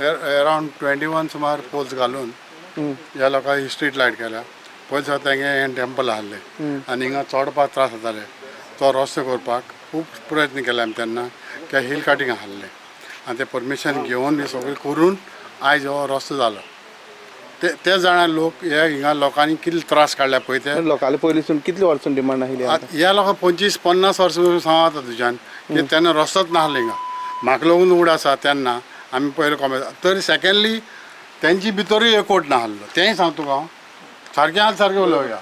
Around twenty one सुमार poles घालून ह्या लोकांनी स्ट्रीट लायट केल्या पयस तेंगे हें टेंपल आहलें आनी हिंगा चोडपाक त्रास जाताले तो रस्तो करपाक खूब प्रयत्न केले आमी तेन्ना की हिल काटींग आहलें आनी तें परमिशन घेवन बी सगळें करून आयज हो रस्तो जालो ते ते जाणा लोक हे हिंगा लोकांनी कितले त्रास काडल्या पळय ते. लोकांले पयलींसून कितले वर्सून डिमांड आशिल्ली आत- ह्या लोकांक पंचवीस पन्नास वर्सां सांगता तुज्यान की तेन्ना रस्तोच नाहलो हिंगा. म्हाका लागून उड आसा तेन्ना आमी पयलो कॉमेंट तर सेकंडली तेंची भितरूय एकवट नाहलो तेंय सांग तुका हांव सारकें आसा सारकें उलोवया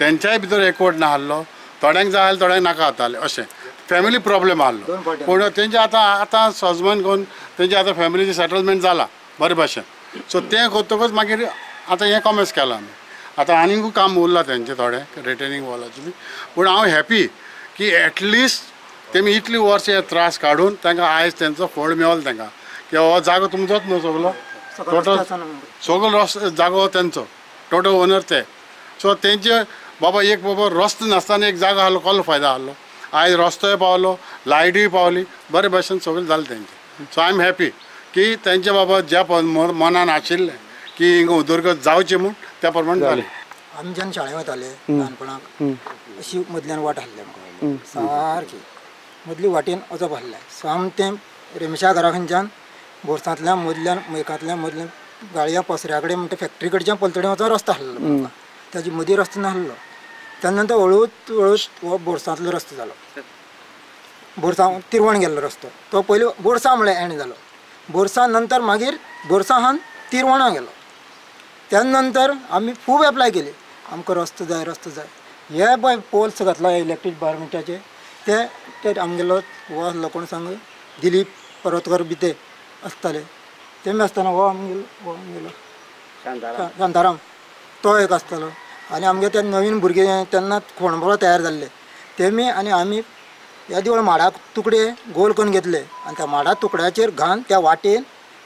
तेंच्याय भितर एकवट नाहलो थोड्यांक जाय जाल्यार थोड्यांक नाका जाताले अशें फॅमिली प्रॉब्लेम आहलो पूण तेंचे आतां आतां सजमन करून तेंचे आतां फॅमिलीचें सेटलमेंट जाला बरे भाशेन सो तें करतकच मागीर आतां हें कॉमेस केलां आमी आतां आनीकूय काम उरलां तेंचें थोडें रिटेनिंग वॉलाचें बी. पूण हांव हॅपी की एटलिस्ट तेमी इतलीं वर्सां हे त्रास काडून तांकां आयज तेंचो फळ मेळलो तांकां की हो जागो तुमचोच न्हू सगलो टोटल सगळो रस्तो जागो तेंचो टोटल ओनर ते. सो तेंचे बाबा एक बाबा रस्तो नासतना एक जागो आहलो कसलो फायदा आहलो आयज रस्तोय पावलो लायटूय पावली. बरे भशेन सगळें जालें तेंचें सो आय एम हॅपी की तेंचे बाबा ज्या मनान आशिल्लें की हिंगा उदरगत जावचें म्हूण त्या प्रमाणे जालें आमी जेन्ना शाळें वताले ल्हानपणाक अशी मदल्यान वाट आहली आमकां सारकी मदली वाटेन वचप आहलें सामकें रेमेशा घरा खंयच्यान बोरसांतल्यान मदल्यान मैकांतल्यान मदल्यान गाळया पसऱ्या कडेन म्हणटा फॅक्टरी कडच्यान पलतडे वचो रस्तो आमकां ताजे मदीं रस्तो नाहलो तेन्ना तो हळूच हळूच हो बोरसांतलो रस्तो जालो बोरसां तिरवण गेल्लो रस्तो. तो पयलीं बोरसा म्हळ्यार एंड जालो बोरसा नंतर मागीर बोरसाहान तिरवणा गेलो. त्या नंतर आमी खूब एप्लाय केली. आमकां रस्तो जाय रस्तो जाय. हे पळय पोल्स घातला इलेक्ट्रीक डिपार्टमेंटाचे ते ते आमगेलो हो आसलो कोण सांग? दिलीप पर्वतकर बी ते आसताले तेमी आसतना हो आमगेलो हो आमगेलो शा- शांताराम तो एक आसतालो आनी आमगे ते नवीन भुरगे तेन्ना खोणबळो तयार जाल्ले तेमी आनी आमी ह्या दिवळ माडाक तुकडे गोल करून घेतले. आनी त्या माडा तुकड्याचेर घान त्या वाटेन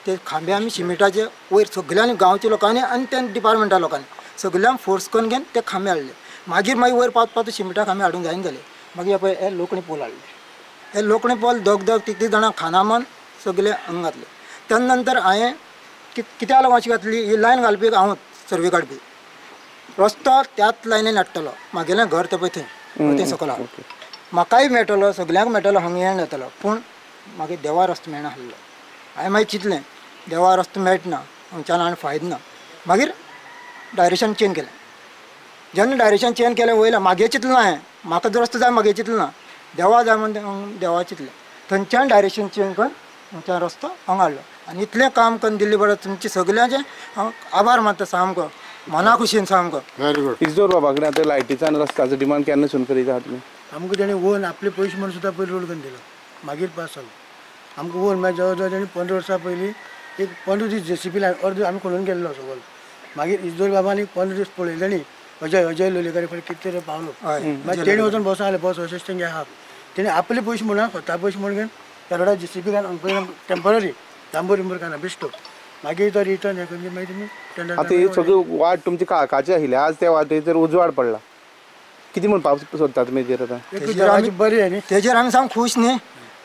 ते खांबे आमी सिमेंटाचे वयर सगळ्यांनी गांवच्या लोकांनी आनी त्या डिपार्टमेंटा लोकांनी सगळ्यांक फोर्स करून घेवन ते खांबे हाडले. मागीर मागीर वयर पावत पावत सिमेंटा खांबे हाडूंक जायना जाले मागीर पळय हे लोकणी पोल हाडले. हे लोकणी पोल दोग दोग तिग जाणां खानामान सगळे हांगा घातले त्या नंतर हांवें कित कित्याक लागून अशी घातली? ही लायन घालपी हांव सर्वे काडपी रस्तो त्याच लायनीन हाडटलो म्हागेलें घर ते पळय थंय तें सकयल म्हाकाय मेळटलो सगल्यांक मेळटलो हांगा हें जातलो पूण मागीर देवा रस्तो मेळना आसलो हांवें मागीर चिंतलें देवा रस्तो मेळटना हांगच्यान आनी फायदो ना. मागीर डायरेक्शन चेंज केलें. जेन्ना डायरेक्शन चेंज केलें वयलें मागे चिंतलें हांवें. म्हाका जो रस्तो जाय मागे चिंतलें ना. देवा जाय म्हण देवा चिंतलें. थंयच्यान डायरेक्शन चेंज करून हांगच्यान रस्तो हांगा हाडलो आनी इतलें काम करून दिल्ली बरें तुमचे सगल्यांचे हांव आभार मानता सामको. मना खुशीन सामको. व्हेरी गुड इजोर बाबा कडेन आतां लायटीचा आनी रस्त्याचो डिमांड केन्नासून करीत आहात तुमी आमकां तेणी ओन आपले पयशे म्हणून सुद्दां पयलीं रोड करून दिलो. मागीर पास जालो आमकां ओन मागीर जवळ जवळ तेणी पंदरा वर्सां पयलीं एक पंदरा दीस जे सी पी अर्द आमी खोलून गेल्लो सगळो मागीर इजोर बाबांनी पंदरा दीस पळयलें अजय अजय लोलयेकर फुडें कितें तरी पावलो. मागीर तेणी वचून बसो आले बस अशें तेंगे आहा तेणी आपले पयशे म्हणून स्वता पयशे म्हणून घेवन त्या रोडार जे सी पी घालून टेंपररी डांबोर बिंबोर घालना बेश्टो मागीर तो रिटर्न हें करून मागीर तुमी टेंडर आतां ही सगळी वाट तुमची काकाची आशिल्ली आज त्या वाटेचेर उजवाड पडला. कितें म्हण पावस सोदता तुमी हेजेर आतां? बरी आहे न्ही तेजेर आमी साम खूश न्ही.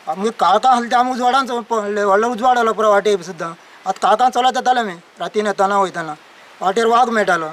आमगे काळका आसलें ते आमी उजवाडान पडले व्हडलो उजवाड आलो पुरो वाटे सुद्दां आतां काळकां चलत येताले आमी रातीन येताना वयताना वाटेर वाग मेळटालो